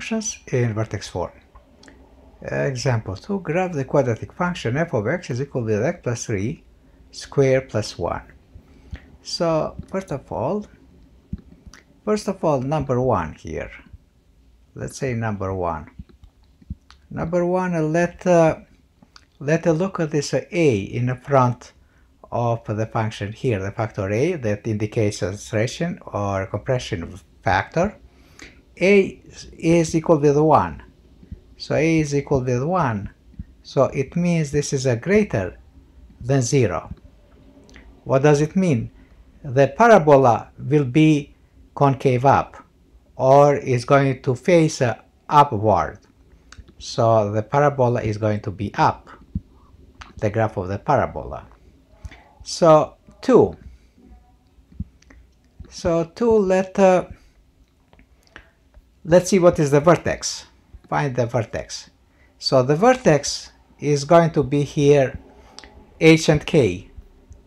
functions in vertex form. Example 2, graph the quadratic function f of x is equal to x plus 3 square plus 1. So, first of all, first of all, number 1 here. Let's say number 1. Number 1, let, uh, let us look at this uh, a in the front of the function here, the factor a that indicates acceleration or compression factor. A is equal to the 1. So a is equal to the 1. So it means this is a greater than 0. What does it mean? The parabola will be concave up or is going to face uh, upward. So the parabola is going to be up, the graph of the parabola. So 2. So 2, let, uh, let's see what is the vertex. Find the vertex. So the vertex is going to be here h and k.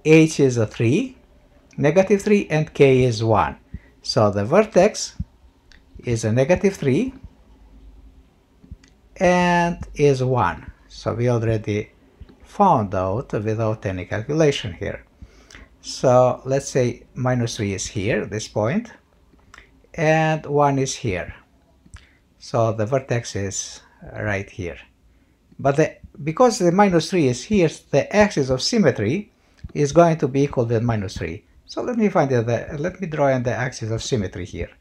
h is a 3, negative 3, and k is 1. So the vertex is a negative 3 and is 1. So we already found out without any calculation here. So let's say minus 3 is here, this point, and 1 is here. So the vertex is right here. But the, because the minus 3 is here, the axis of symmetry is going to be equal to minus 3. So let me find the, let me draw in the axis of symmetry here.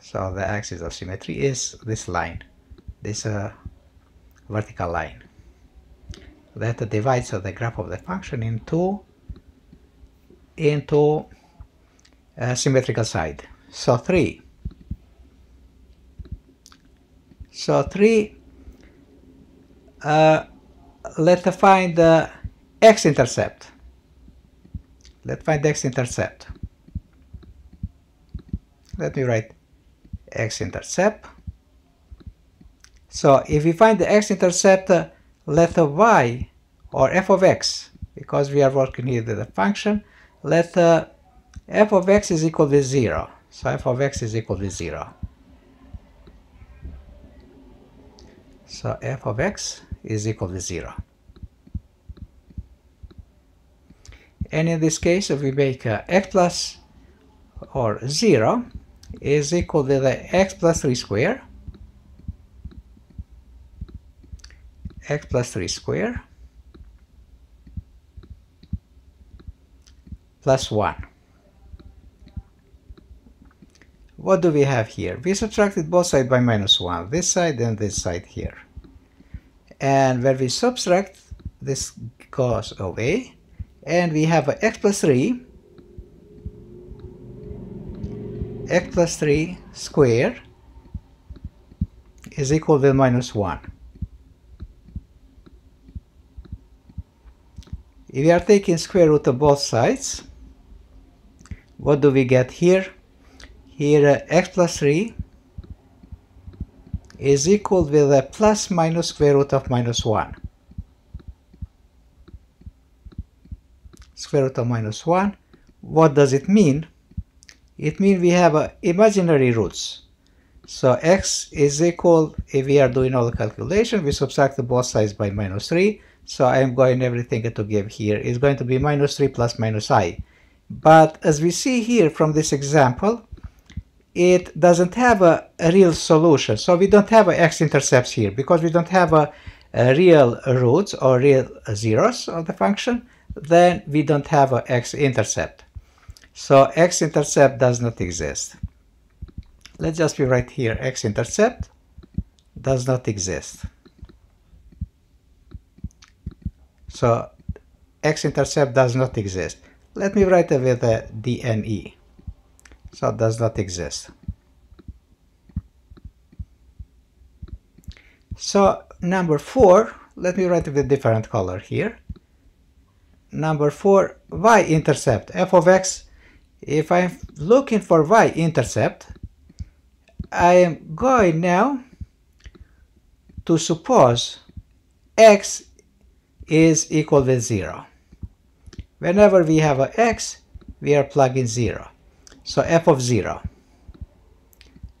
So the axis of symmetry is this line, this uh, vertical line that divides the graph of the function into into a symmetrical side. So 3. So 3, uh, let's find the x-intercept. Let's find x-intercept. Let me write x-intercept. So if we find the x-intercept, uh, let y or f of x, because we are working here with a function, let uh, f of x is equal to 0. So f of x is equal to 0. So f of x is equal to 0. And in this case, if we make uh, x plus or 0 is equal to the x plus 3 square x plus 3 square plus 1. What do we have here? We subtracted both sides by minus 1, this side and this side here. And when we subtract, this goes away, and we have x plus 3, x plus 3 square is equal to minus 1. If we are taking square root of both sides, what do we get here? Here uh, x plus 3 is equal with a plus minus square root of minus 1. Square root of minus 1. What does it mean? It means we have uh, imaginary roots. So x is equal, if we are doing all the calculation, we subtract both sides by minus 3. So I am going everything to give here is going to be minus 3 plus minus i. But as we see here from this example, it doesn't have a, a real solution. So we don't have x-intercepts here because we don't have a, a, real roots or real zeros of the function, then we don't have a x-intercept. So x-intercept does not exist. Let's just be right here, x-intercept does not exist. So x-intercept does not exist. Let me write it with a DNE. So it does not exist. So number four, let me write it with different color here. Number four, y-intercept, f of x. If I'm looking for y-intercept, I am going now to suppose x is equal to 0. Whenever we have a x, we are plugging 0. So f of 0.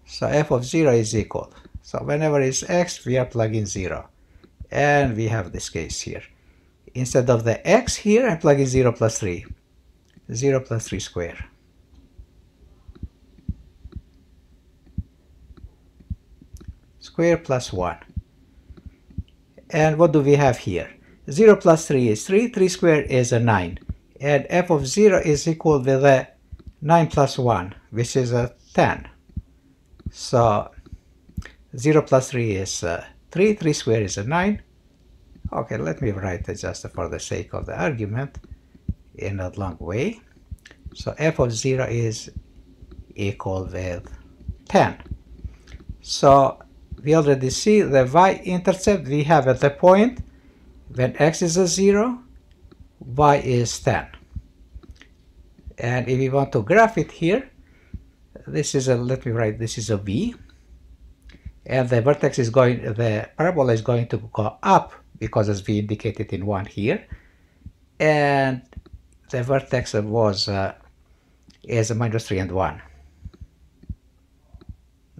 So f of 0 is equal. So whenever it's x, we are plugging 0. And we have this case here. Instead of the x here, I'm plugging 0 plus 3. 0 plus 3 square. Square plus 1. And what do we have here? 0 plus 3 is 3, 3 square is a 9. And f of 0 is equal with a 9 plus 1, which is a 10. So 0 plus 3 is uh, 3, 3 squared is a 9. Okay, let me write it just for the sake of the argument in a long way. So f of 0 is equal with 10. So we already see the y-intercept we have at the point when x is a 0, y is 10. And if we want to graph it here, this is a, let me write, this is a v. And the vertex is going, the parabola is going to go up because as we indicated in 1 here. And the vertex was, uh, is minus 3 and 1.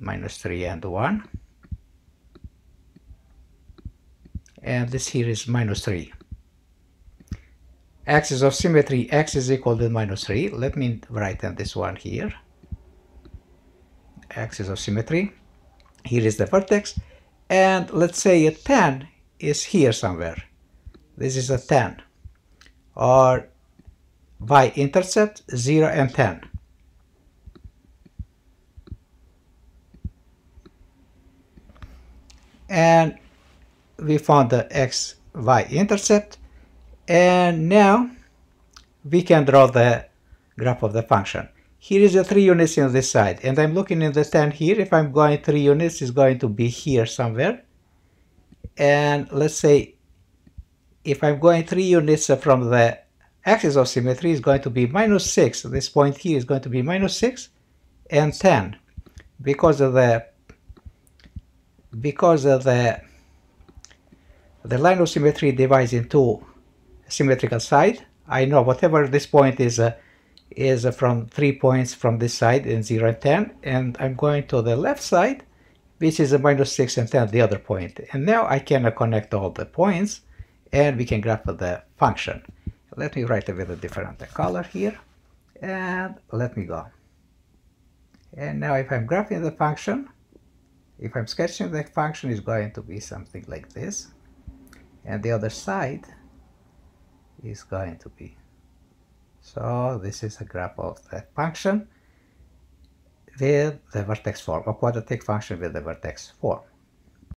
Minus 3 and 1 and this here is minus 3. Axis of symmetry, x is equal to minus 3. Let me write in this one here. Axis of symmetry. Here is the vertex. And let's say a 10 is here somewhere. This is a 10. Or y-intercept 0 and 10. And we found the x, y intercept and now we can draw the graph of the function. Here is the 3 units on this side and I'm looking in the 10 here. If I'm going 3 units, it's going to be here somewhere. And let's say if I'm going 3 units from the axis of symmetry is going to be minus 6. This point here is going to be minus 6 and 10 because of the because of the the line of symmetry divides into symmetrical side. I know whatever this point is uh, is uh, from three points from this side in 0 and 10 and I'm going to the left side which is a minus 6 and 10 the other point. and now I can uh, connect all the points and we can graph the function. Let me write it with a different color here and let me go. And now if I'm graphing the function, if I'm sketching the function, is going to be something like this and the other side is going to be so this is a graph of that function with the vertex form, a quadratic function with the vertex form.